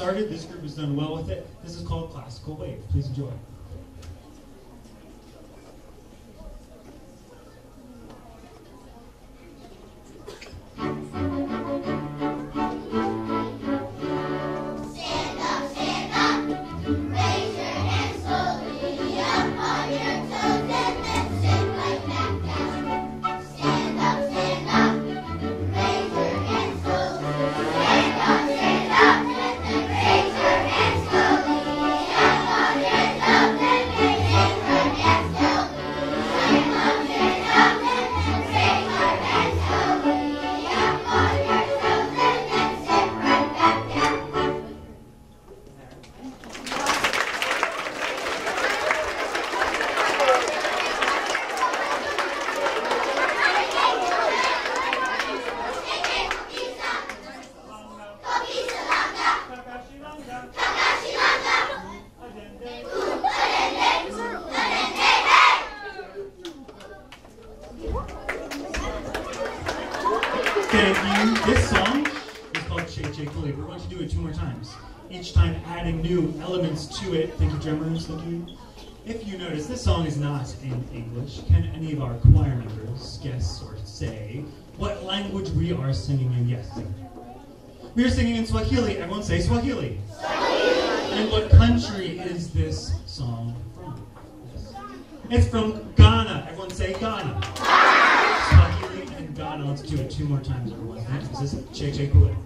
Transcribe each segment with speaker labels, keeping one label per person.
Speaker 1: started. This group has done well with it. This is called Classical Wave. Please enjoy. We are singing in yes? We are singing in Swahili. Everyone say Swahili. Swahili. And what country is this song from? It's from Ghana. Everyone say Ghana. Swahili and Ghana. Let's do it two more times, everyone. This is Che Che Kule.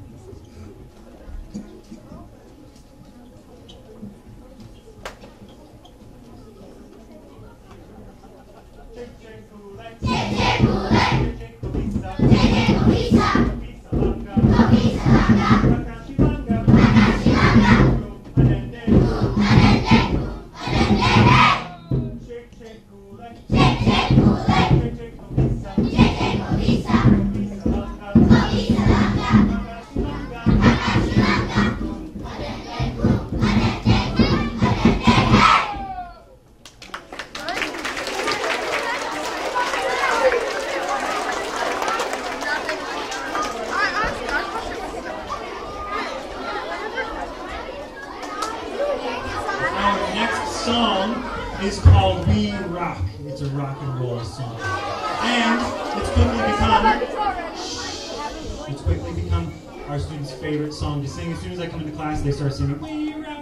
Speaker 1: They start singing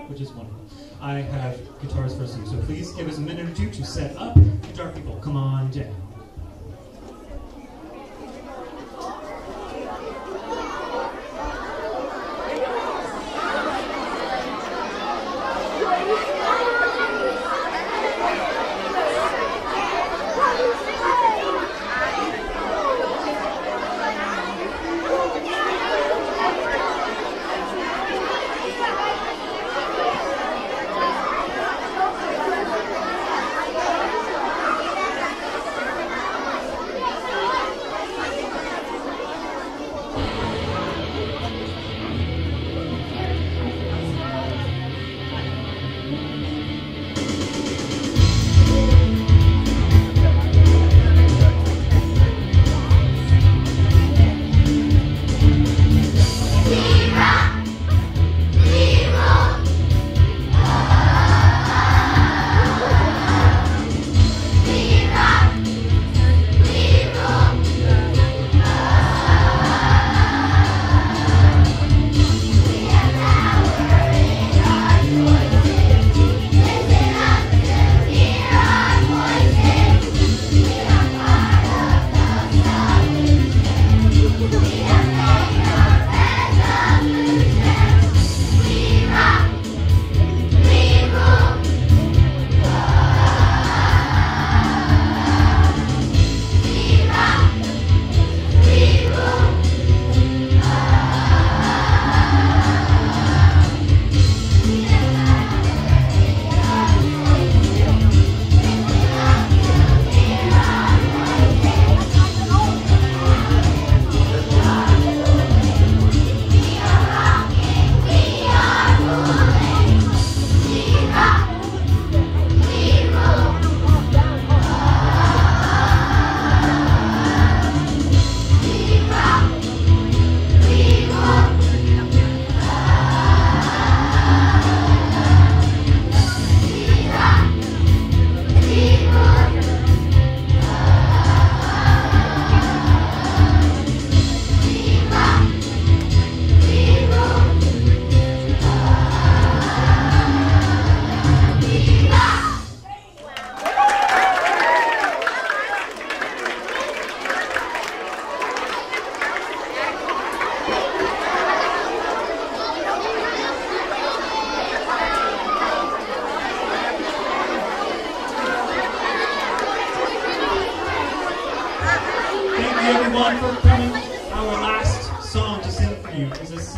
Speaker 1: which is wonderful. I have guitars for you, so please give us a minute or two to set up.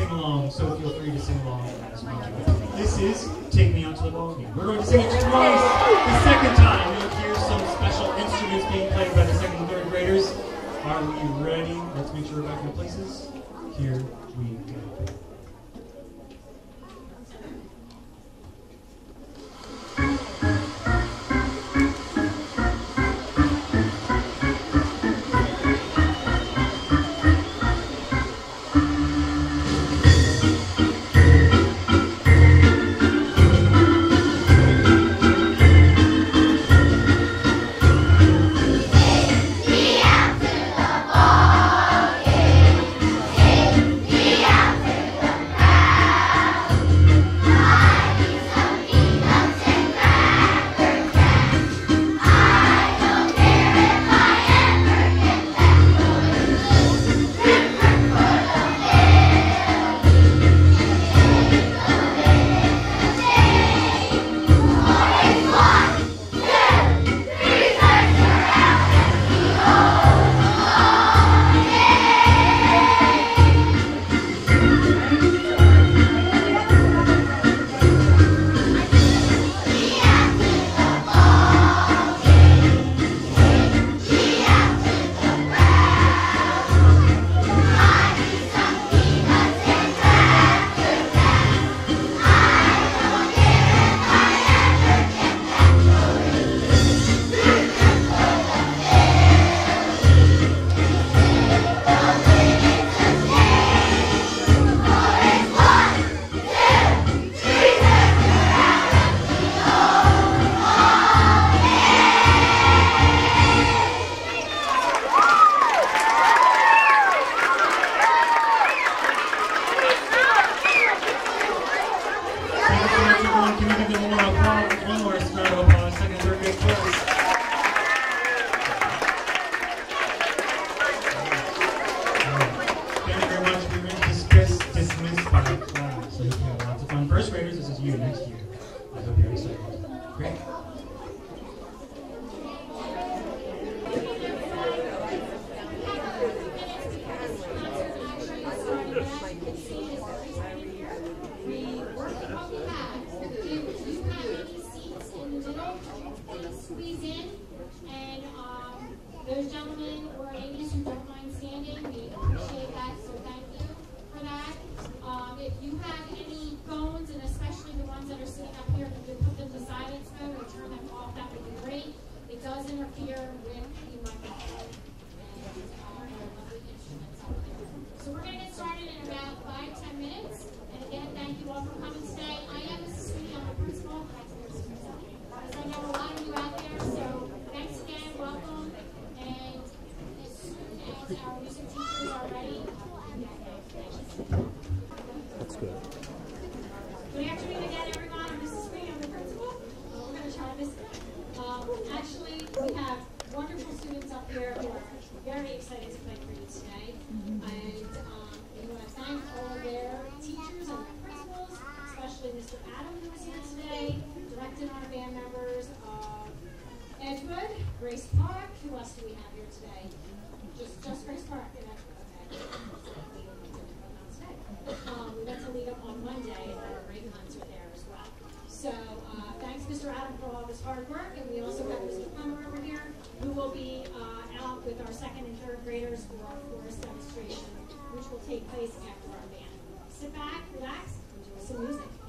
Speaker 2: sing along, so feel free to sing along as well. This is Take Me Out to the Ballroom. We're going to sing it twice. The second time, you'll hear some special instruments being played by the second and third graders. Are we ready? Let's make sure we're back in places. Here we go.
Speaker 3: will take place after our band. Sit back, relax, enjoy some music.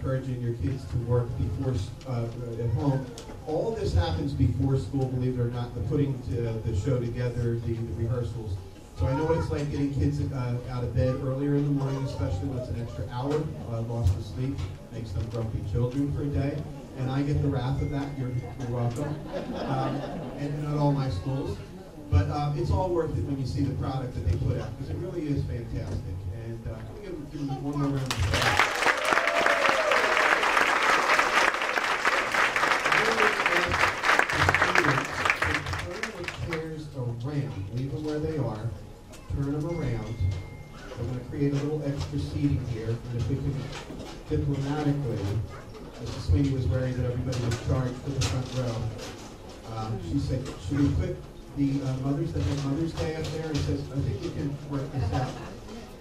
Speaker 4: Encouraging your kids to work before uh, at home. All this happens before school, believe it or not. The putting to, the show together, the, the rehearsals. So I know what it's like getting kids uh, out of bed earlier in the morning, especially when it's an extra hour uh, lost to sleep. Makes them grumpy children for a day. and I get the wrath of that. You're, you're welcome. Um, and not all my schools. But um, it's all worth it when you see the product that they put out, because it really is fantastic. And uh, can we give, give them one more round leave them where they are, turn them around. I'm going to create a little extra seating here, and if we can diplomatically, Mrs. Sweeney was worried that everybody was charged for the front row. Um, she said, should we put the uh, mothers that have Mother's Day up there? And says, I think you can work this out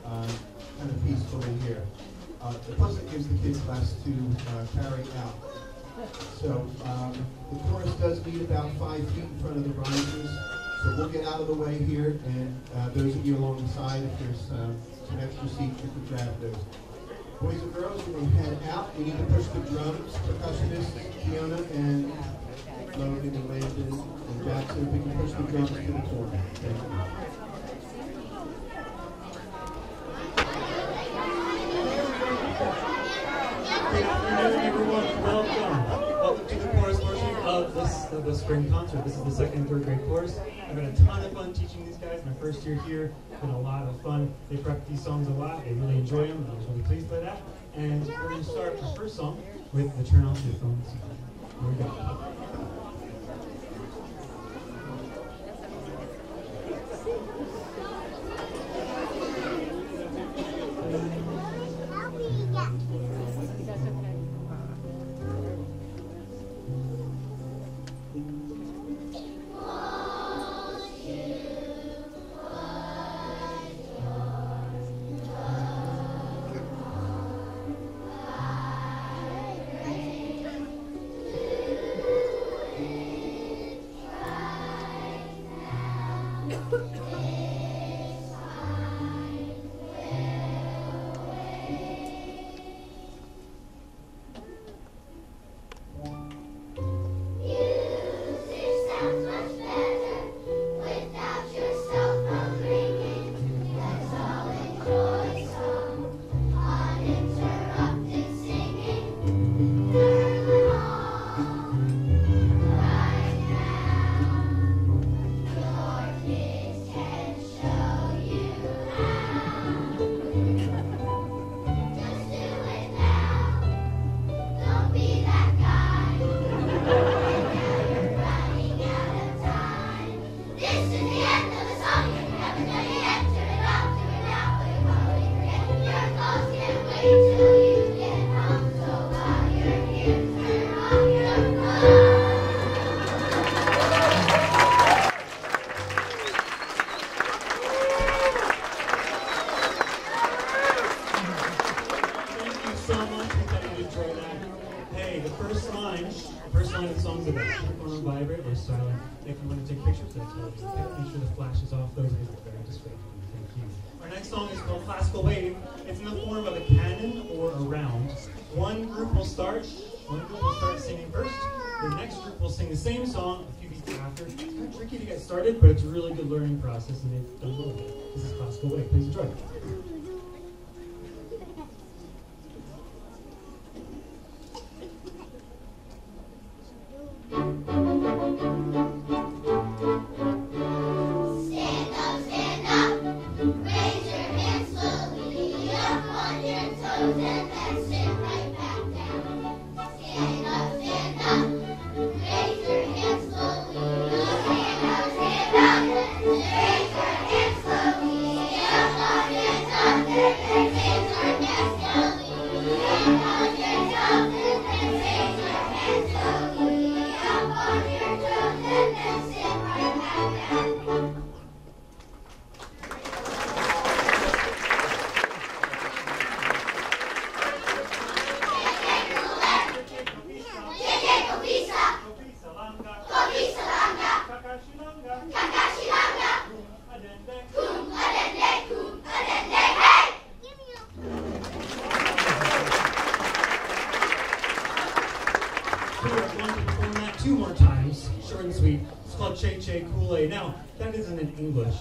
Speaker 4: uh, kind of peacefully here. Uh, plus, it gives the kids less to uh, carry out. So um, the chorus does need about five feet in front of the risers. So we'll get out of the way here, and uh, those of you along the side, if there's uh, some extra seats, you can grab those. Boys and girls, we will head out. We need to push the drums. Percussionists, Fiona and Logan and Landon and Jackson, if we can push the drums to the corner. Thank you.
Speaker 1: Good afternoon, everyone. Welcome. Welcome to the chorus portion of the spring concert. This is the second and third grade chorus. I've had a ton of fun teaching these guys. My first year here, been a lot of fun. They prep these songs a lot. They really enjoy them. I was really pleased by that. And we're going to start our first song with the Turn Off Your Phones. Here we go. Want to take pictures, what it. Make sure the flash is off. Those are very distracting. Thank you. Our next song is called Classical Wave. It's in the form of a canon or a round. One group will start. One group will start singing first. The next group will sing the same song a few beats after. It's kind of tricky to get started, but it's a really good learning process, and they've done well. This is Classical Wave. Please enjoy.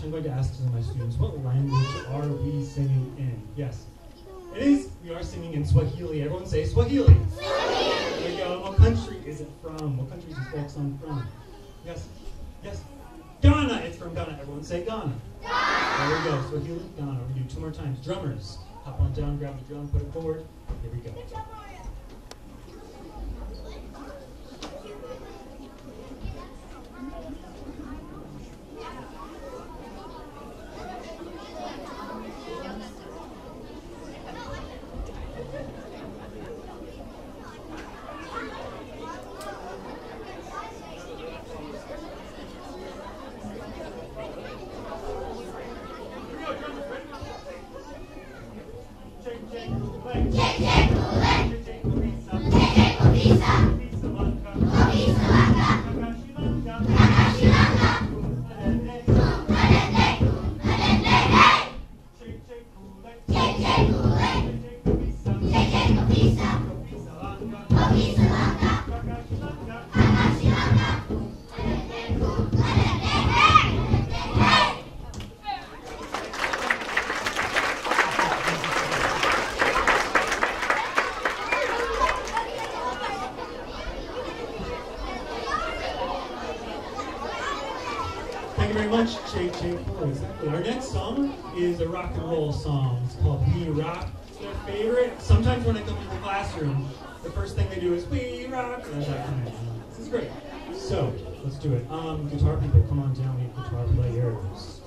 Speaker 1: I'm going to ask some of my students, what language are we singing in? Yes. It is. We are singing in Swahili. Everyone say Swahili. Swahili. There we go. What country is it from? What country is this folk song from? Yes? Yes? Ghana! It's from Ghana. Everyone say Ghana. Ghana! There we go. So if you live in Ghana, we do two more times. Drummers, hop on down, grab the drum, put it forward. Here we go. Rock and roll song. It's called We Rock. It's their favorite. Sometimes when I come to the classroom, the first thing they do is We Rock. And I in. This is great. So, let's do it. Um, guitar people, come on down. We guitar players.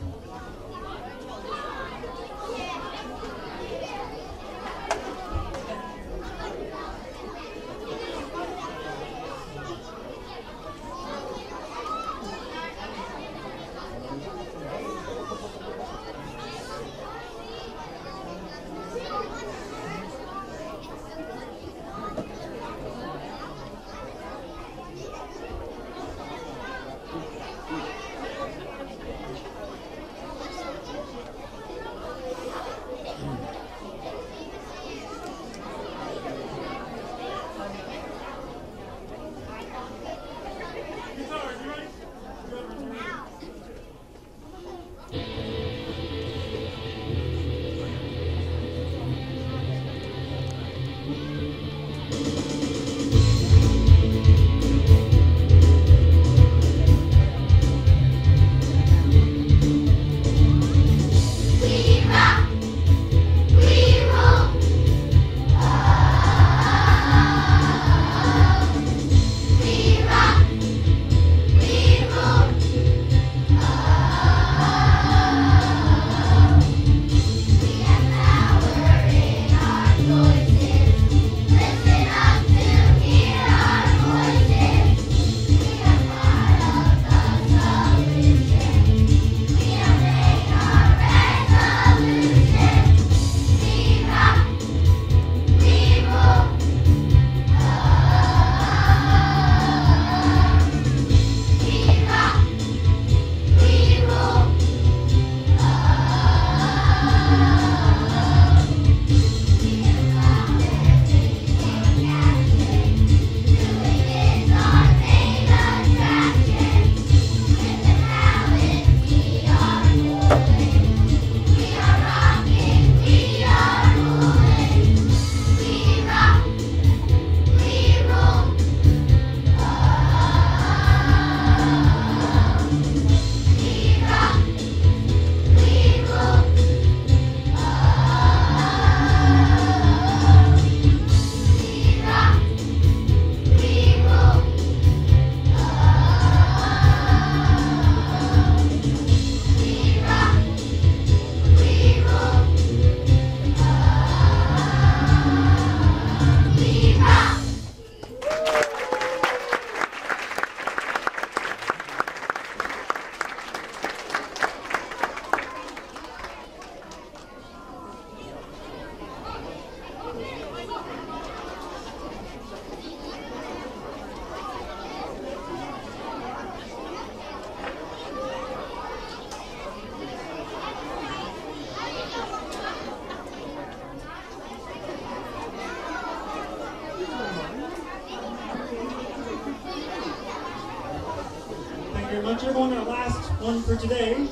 Speaker 1: Everyone. Our last one for today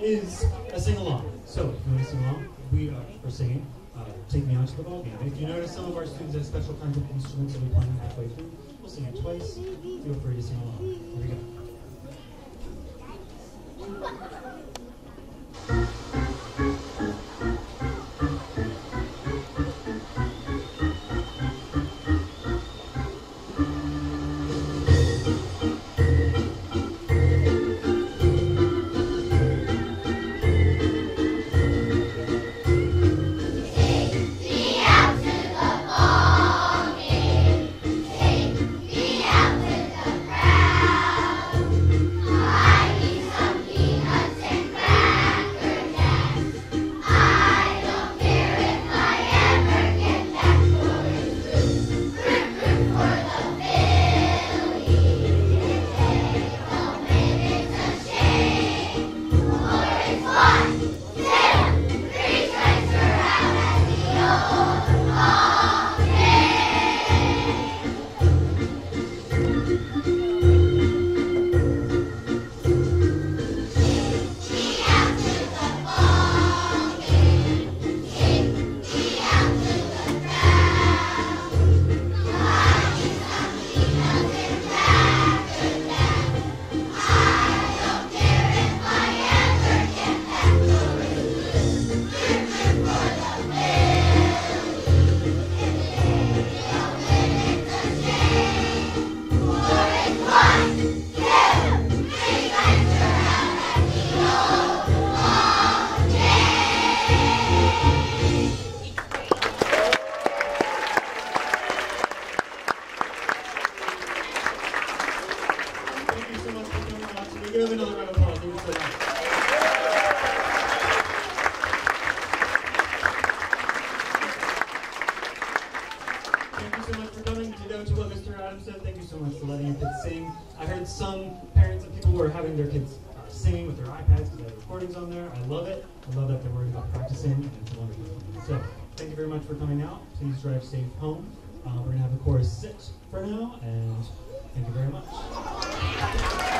Speaker 1: is a sing along. So, if you want to sing along, we are, singing. Uh, take me on to the ballgame. If you notice some of our students have special kinds of instruments that we play halfway through, we'll sing it twice. Feel free to sing along. Here we go. Having their kids uh, singing with their iPads because they have recordings on there. I love it. I love that they're worried about practicing, and it's wonderful. So, thank you very much for coming out. Please drive safe home. Uh, we're going to have the chorus sit for now, and thank you very much.